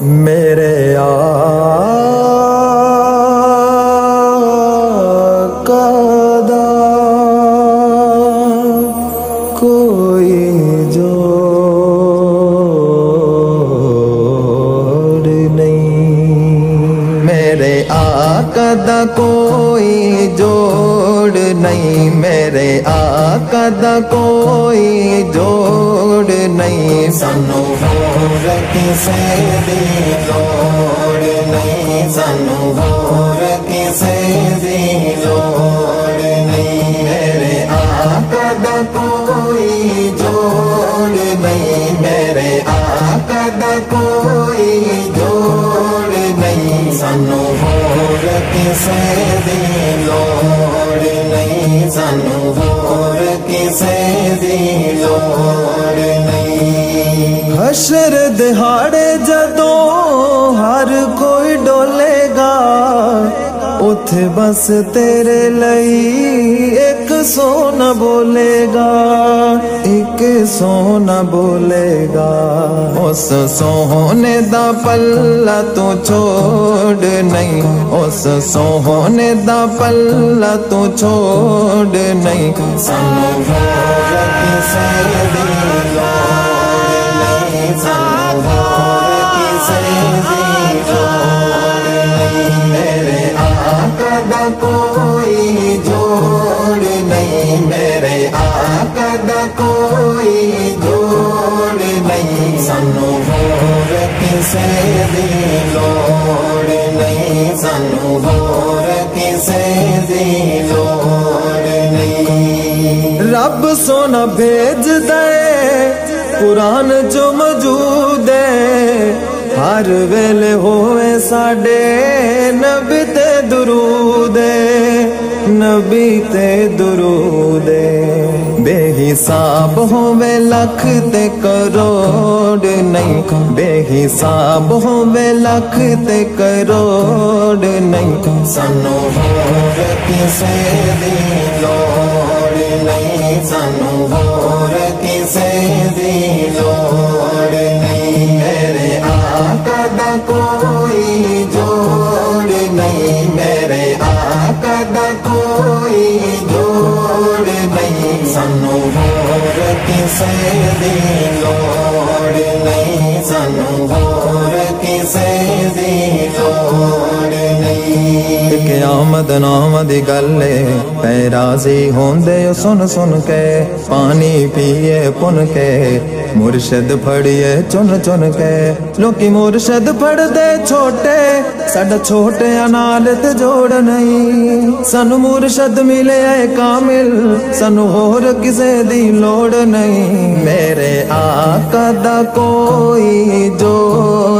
मेरे आका दा को ਦਾ ਕੋਈ ਜੋੜ ਨਹੀਂ ਮੇਰੇ ਆਕਾ ਦਾ ਕੋਈ ਜੋੜ ਨਹੀਂ। ਸਾਨੂੰ ਹੋਰ ਕਿਸੇ ਦੀ ਲੋੜ ਨਹੀਂ। ਸਾਨੂੰ ਹੋਰ ਕਿਸੇ ਦੀ ਲੋੜ ਨਹੀਂ। ਮੇਰੇ ਆਕਾ ਦਾ ਕੋਈ ਜੋੜ ਨਹੀਂ। ਮੇਰੇ ਆਕਾ ਦਾ ਕੋਈ ਜੋੜ ਨਹੀਂ। ਸਾਨੂੰ ਕਿਸੇ ਦੀ ਲੋੜ ਨਹੀਂ ਸਾਨੂੰ ਹੋਰ ਕਿਸੇ ਦੀ ਲੋੜ ਨਹੀਂ ਹਸ਼ਰ ਦਿਹਾੜੇ ਜਦੋਂ ਹਰ ਕੋਈ ਡੋਲੇਗਾ ਉਥੇ ਬਸ ਤੇਰੇ ਲਈ ਇੱਕ ਸੋਨਾ ਬੋਲੇਗਾ, ਇੱਕ ਸੋਨਾ ਬੋਲੇਗਾ। ਉਸ ਸੋਹਣੇ ਦਾ ਪੱਲਾ ਤੂੰ ਛੋੜ ਨਹੀਂ, ਉਸ ਸੋਹਣੇ ਦਾ ਪੱਲਾ ਤੂੰ ਛੋੜ ਨਹੀਂ। ਸਾਨੂੰ ਹੋਰ ਕਿਸੇ ਕਿਸੇ ਦੀ ਲੋੜ ਨਹੀਂ ਸਾਨੂੰ ਹੋਰ ਕਿਸੇ ਦੀ ਲੋੜ ਨਹੀਂ ਰੱਬ ਸੋਨਾ ਭੇਜਦਾ ਏ, ਕੁਰਾਨ ਜੋ ਮੌਜੂਦ ਏ। ਹਰ ਵੇਲੇ ਹੋਵੇ ਸਾਡੇ ਨਬੀ ਤੇ ਦਰੂਦ ਏ, ਨਬੀ ਤੇ ਦਰੂਦ ਏ। बेहिसाब होवे लख ते करोड़ नहीं। बेहिसाब होवे लख ते करोड़ नहीं। सानू होवे किसे दी ਕਿਆਮਤ ਦੀ ਗੱਲ ਏ। ਪੈ ਰਾਜ਼ੀ ਹੁੰਦੇ ਓ, ਸੁਣ ਸੁਣ ਕੇ, ਪਾਣੀ ਪੀਏ ਪੁਨ ਕੇ। ਮੁਰਸ਼ਦ ਫੜੀਏ ਚੁਨ ਚੁਨ ਕੇ। ਲੋਕੀ ਮੁਰਸ਼ਦ ਫੜਦੇ ਛੋਟੇ, ਸਾਡਾ ਛੋਟਿਆਂ ਨਾਲ ਤੇ ਜੋੜ ਨਹੀਂ। ਸਾਨੂੰ ਮੁਰਸ਼ਦ ਮਿਲਿਆ ਏ ਕਾਮਿਲ, ਸਾਨੂੰ ਹੋਰ ਕਿਸੇ ਦੀ ਲੋੜ ਨਹੀਂ। ਮੇਰੇ ਆਕਾ ਦਾ ਕੋਈ ਜੋ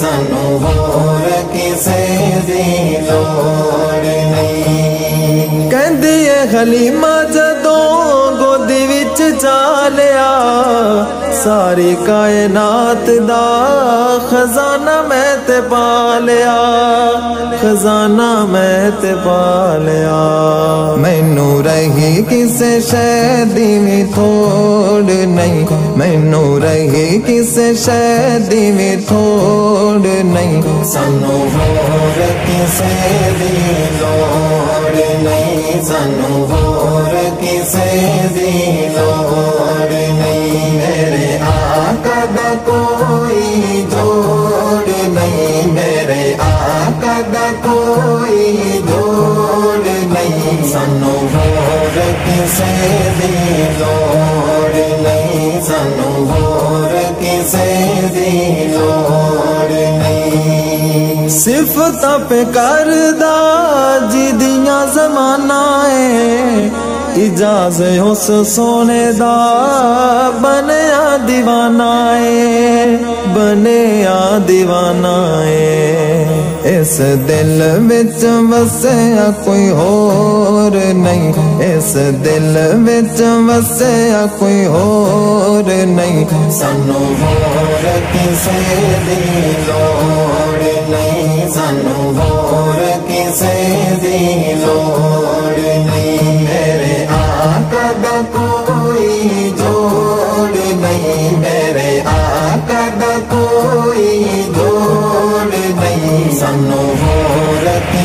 ਸਾਨੂੰ ਹੋਰ ਕਿਸੇ ਦੀ ਲੋੜ ਨਹੀਂ। ਕਹਿੰਦੀ ਏ ਹਲੀਮਾ सारी कायनात दा खजाना मैं ते पालिया, खजाना मैं ते पालिया। मैनू रही किसे शै दी थोड़ नहीं, मैनू रही किसे शै दी थोड़ नहीं। सानू होर किसे दी लोड़ नहीं, सानू होर किसे लोड़ ਮੇਰੇ ਆਕਾ ਦਾ ਕੋਈ ਜੋੜ ਨਹੀਂ। ਸਾਨੂੰ ਹੋਰ ਕਿਸੇ ਦੀ ਲੋੜ ਨਹੀਂ। ਸਾਨੂੰ ਹੋਰ ਕਿਸੇ ਦੀ ਲੋੜ ਨਹੀਂ। ਸਿਫਤਾਂ ਪੇ ਕਰਦਾ, ਜਿਦੀਆਂ ਜ਼ਮਾਨਾ ਏ। इजाज उस सोने दा बनया दीवाना ए बनया दीवाना ए इस दिल बिच बसया कोई होर नहीं, इस दिल बिच बसया कोई होर नहीं। सानू होर किसे दी लोड़ नहीं, सानू होर किसे दी लोड़ नहीं।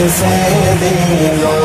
sevdiğim